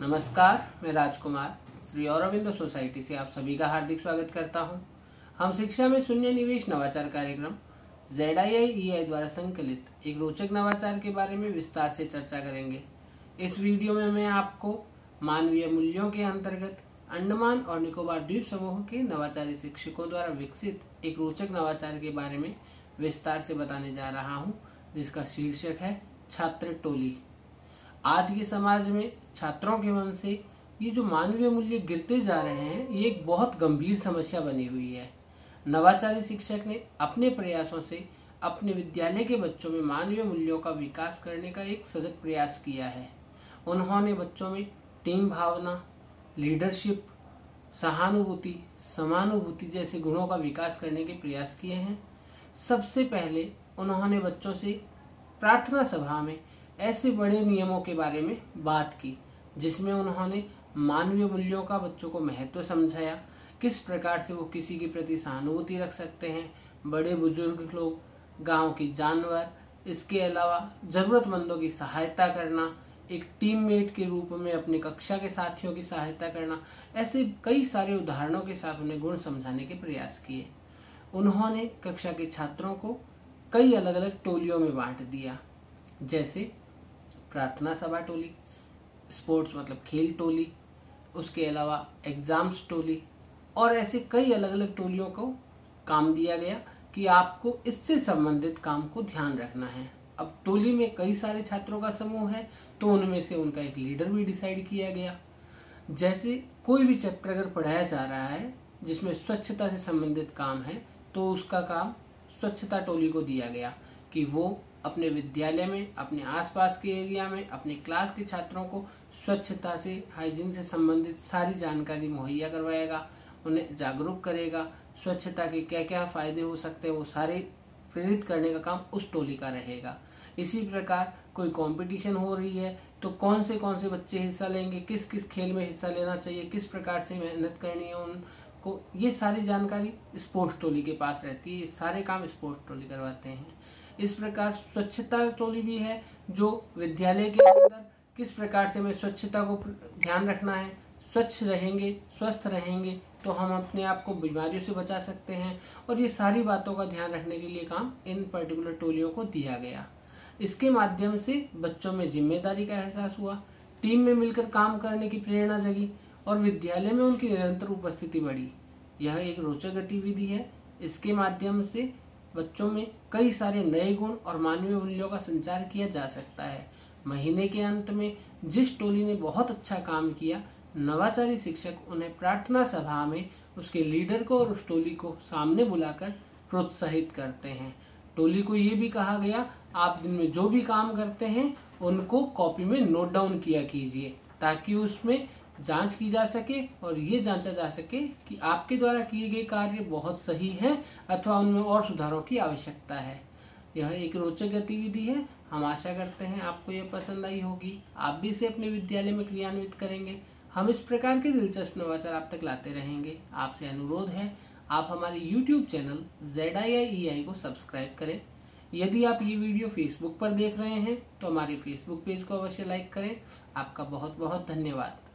नमस्कार, मैं राजकुमार, श्री औरविंदो सोसाइटी से आप सभी का हार्दिक स्वागत करता हूँ। हम शिक्षा में शून्य निवेश नवाचार कार्यक्रम जेड आई आई द्वारा संकलित एक रोचक नवाचार के बारे में विस्तार से चर्चा करेंगे इस वीडियो में मैं आपको मानवीय मूल्यों के अंतर्गत अंडमान और निकोबार द्वीप समूह के नवाचारी शिक्षकों द्वारा विकसित एक रोचक नवाचार के बारे में विस्तार से बताने जा रहा हूँ, जिसका शीर्षक है छात्र टोली आज के समाज में छात्रों के मन से ये जो मानवीय मूल्य गिरते जा रहे हैं, ये एक बहुत गंभीर समस्या बनी हुई है। नवाचारी शिक्षक ने अपने प्रयासों से अपने विद्यालय के बच्चों में मानवीय मूल्यों का विकास करने का एक सजग प्रयास किया है। उन्होंने बच्चों में टीम भावना, लीडरशिप, सहानुभूति, समानुभूति जैसे गुणों का विकास करने के प्रयास किए हैं। सबसे पहले उन्होंने बच्चों से प्रार्थना सभा में ऐसे बड़े नियमों के बारे में बात की, जिसमें उन्होंने मानवीय मूल्यों का बच्चों को महत्व समझाया, किस प्रकार से वो किसी के प्रति सहानुभूति रख सकते हैं, बड़े बुज़ुर्ग लोग, गाँव के जानवर, इसके अलावा ज़रूरतमंदों की सहायता करना, एक टीममेट के रूप में अपने कक्षा के साथियों की सहायता करना, ऐसे कई सारे उदाहरणों के साथ उन्हें गुण समझाने के प्रयास किए। उन्होंने कक्षा के छात्रों को कई अलग अलग टोलियों में बांट दिया, जैसे प्रार्थना सभा टोली स्पोर्ट्स मतलब खेल टोली, उसके अलावा एग्ज़ाम्स टोली, और ऐसे कई अलग अलग टोलियों को काम दिया गया कि आपको इससे संबंधित काम को ध्यान रखना है। अब टोली में कई सारे छात्रों का समूह है तो उनमें से उनका एक लीडर भी डिसाइड किया गया। जैसे कोई भी चैप्टर अगर पढ़ाया जा रहा है, जिसमें स्वच्छता से संबंधित काम है तो उसका काम स्वच्छता टोली को दिया गया। कि वो अपने विद्यालय में, अपने आसपास के एरिया में, अपने क्लास के छात्रों को स्वच्छता से, हाइजीन से संबंधित सारी जानकारी मुहैया करवाएगा, उन्हें जागरूक करेगा, स्वच्छता के क्या क्या फ़ायदे हो सकते हैं, वो सारे प्रेरित करने का काम उस टोली का रहेगा। इसी प्रकार कोई कंपटीशन हो रही है तो कौन से कौन से बच्चे हिस्सा लेंगे किस किस खेल में हिस्सा लेना चाहिए, किस प्रकार से मेहनत करनी है उनको, ये सारी जानकारी स्पोर्ट्स टोली के पास रहती है, ये सारे काम स्पोर्ट्स टोली करवाते हैं। इस प्रकार स्वच्छता टोली भी है, जो विद्यालय के अंदर किस प्रकार से हमें स्वच्छता को ध्यान रखना है, स्वच्छ रहेंगे, स्वस्थ रहेंगे तो हम अपने आप को बीमारियों से बचा सकते हैं, और ये सारी बातों का ध्यान रखने के लिए काम इन पर्टिकुलर टोलियों को दिया गया। इसके माध्यम से बच्चों में ज़िम्मेदारी का एहसास हुआ, टीम में मिलकर काम करने की प्रेरणा जगी, और विद्यालय में उनकी निरंतर उपस्थिति बढ़ी। यह एक रोचक गतिविधि है। इसके माध्यम से बच्चों में कई सारे नए गुण और मानवीय मूल्यों का संचार किया जा सकता है। महीने के अंत में जिस टोली ने बहुत अच्छा काम किया, नवाचारी शिक्षक उन्हें प्रार्थना सभा में उसके लीडर को और उस टोली को सामने बुलाकर प्रोत्साहित करते हैं। टोली को ये भी कहा गया, आप दिन में जो भी काम करते हैं, उनको कॉपी में नोट डाउन किया कीजिए, ताकि उसमें जाँच की जा सके और ये जांचा जा सके कि आपके द्वारा किए गए कार्य बहुत सही है अथवा उनमें और सुधारों की आवश्यकता है। यह एक रोचक गतिविधि है। हम आशा करते हैं आपको यह पसंद आई होगी। आप भी इसे अपने विद्यालय में क्रियान्वित करेंगे। हम इस प्रकार के दिलचस्प नवाचार आप तक लाते रहेंगे। आपसे अनुरोध है, आप हमारे YouTube channel Z I I I को सब्सक्राइब करें। यदि आप ये वीडियो फेसबुक पर देख रहे हैं तो हमारे फेसबुक पेज को अवश्य लाइक करें। आपका बहुत बहुत धन्यवाद।